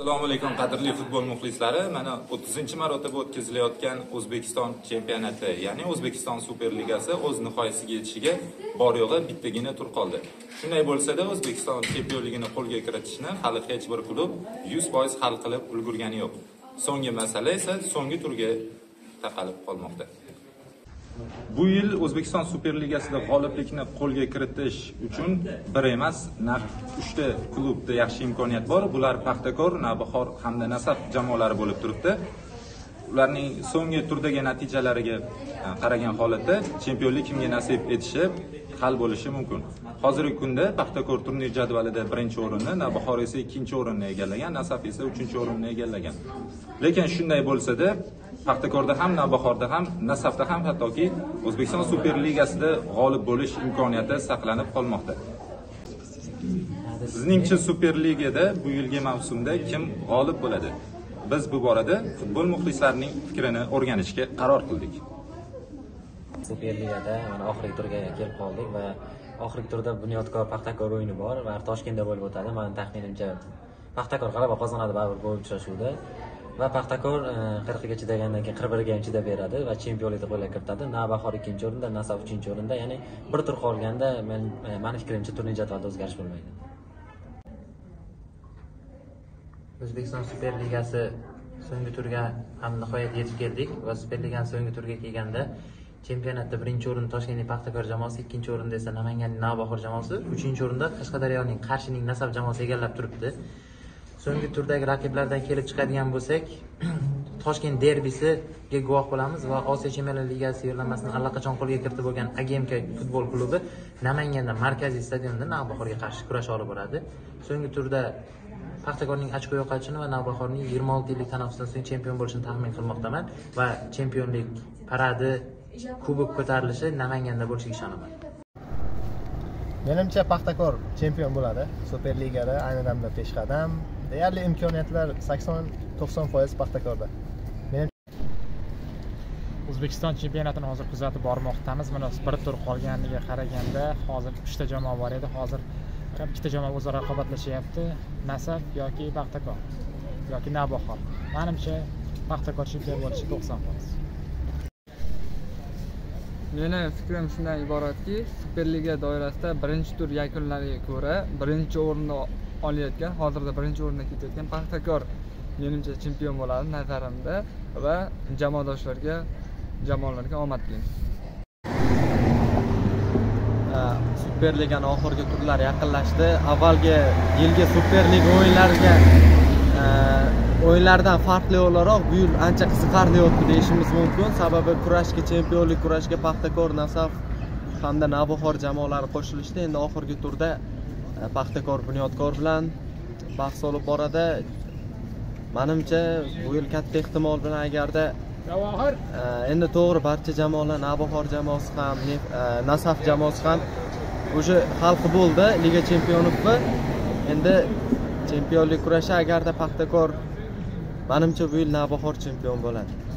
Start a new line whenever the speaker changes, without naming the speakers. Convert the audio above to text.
assalomu alaykum qadrli futbol muxlislari. Mana 30 marotaba o'tkazilayotgan o'zbekiston chempionati ya'ni o'zbekiston superligasi o'z nihoyasiga yetishiga bor yo'g'i bittagina tur qoldi. Shunday bo'lsada o'zbekiston chempionligini qo'lga kiritishni hali hech bir klub 100% hal qilib ulgurgani yo'q. So'nggi masala esa so'nggi turga taqalib qolmoqda. Bu yil o'zbekiston superligasida g'oliblikni qo'lga kiritish uchun bir emas naq uchta klubda yaxshi imkoniyat bor. Bular paxtakor navbahor hamda nasaf jamoalari bo'lib turibdi. Ularning so'nggi turdagi natijalariga e, qaragan holatda chempionlik kimga nasib etishi hal bo'lishi mumkin. Hozirgi kunda paxtakor turnir jadvalida birinchi o'rinni navbahor esa ikkinchi o'rinni egallagan nasaf esa uchinchi o'rinni egallagan. Lekin shunday bo'lsada paxtakorda ham navbahorda ham nasafda ham hattoki o'zbekiston superligasida g'olib bo'lish imkoniyati saqlanib qolmoqda. Sizningcha superligada bu yilgi mavsumda kim g'olib bo'ladi? Biz bu borada futbol muxlislarining fikrini o'rganishga qaror qildik.
Superligada mana oxirgi turga kelib qoldik va oxirgi turda bunyodkor paxtakor o'yini bor va toshkentda bo'lib o'tadi. Mani taxminimcha paxtakor g'alaba qozonadi baribir bu uchrashuvda. Va paxtakor e, qirqiga chidagandan keyin qirq birga ham chidab beradi va chempionlikni qo'lga kiritadi. Navbahor ikkinchi o'rinda nasaf uchinchi o'rinda ya'ni bir tur qolganda men e, mani fikrimcha turnir jadvalida o'zgarish bo'lmaydi. O'zbekiston superligasi so'nggi turga ham nihoyat yetib keldik va superligani so'nggi turga kelganda chempionatda birinchi o'rin toshkentning paxtakor jamoasi ikkinchi o'rinda esa namanganning navbahor jamoasi uchinchi o'rinda qashqadaryoning qarshining nasab jamoasi egallab turibdi. So'nggi turdagi raqiblardan kelib chiqadigan bo'lsak toshkent derbisiga guvoh bo'lamiz va osiyo chempionlar ligasi yo'llanmasini allaqachon qo'lga kiritib bo'lgan agmk futbol klubi namanganda markaziy stadionda navbahorga qarshi kurash olib boradi. So'nggi turda paxtakorning ochko yo'qotishini va navbahorning yigirma olti yillik tanaffusdan so'ng chempion bo'lishini taxmin qilmoqdaman va chempionlik paradi kubok ko'tarilishi namanganda bo'lishiga ishonaman.
Menimcha paxtakor chempion bo'ladi. Superligada ayni damda peshqadam. Deyarli imkoniyatlar sakson to'qson foiz paxtakorda.
O'zbekiston chempionatini hozir kuzatib bormoqdamiz. Mana bir tur qolganiga qaraganda hozir uchta jamoa bor edi. Hozir ikkita jamoa o'zaro raqobatlashyapti. Nasaf yoki paxtakor yoki navbahor manimcha paxtakor chempion bo'lishi to'qson foiz.
Meni fikrim shundan iboratki superliga doirasida birinchi tur yakunlariga ko'ra birinchi o'rinni olayotgan hozirda birinchi o'rinda ketayotgan paxtakor menimcha chempion bo'ladi nazarimda va jamoadoshlarga jamoalarga omad tilaymiz
superligani oxirgi turlari yaqinlashdi. Avvalgi yilgi superliga o'yinlariga o'yinlardan farqli o'laroq bu yil ancha qiziqarli o'tdi deyishimiz mumkin. Sababi kurashga chempionlik kurashga paxtakor nasaf hamda navbahor jamoalari qo'shilishdi. Endi oxirgi turda e, paxtakor bunyodkor bilan bahs olib boradi. Manimcha bu yil katta ehtimol bilan agarda e, endi to'g'ri barcha jamoalar navbahor jamoasi ham e, nasaf jamoasi ham уже xalqi bo'ldi liga chempionlikni endi chempionlik kurashi agarda paxtakor manimcha bu yil navbahor chempion bo'ladi.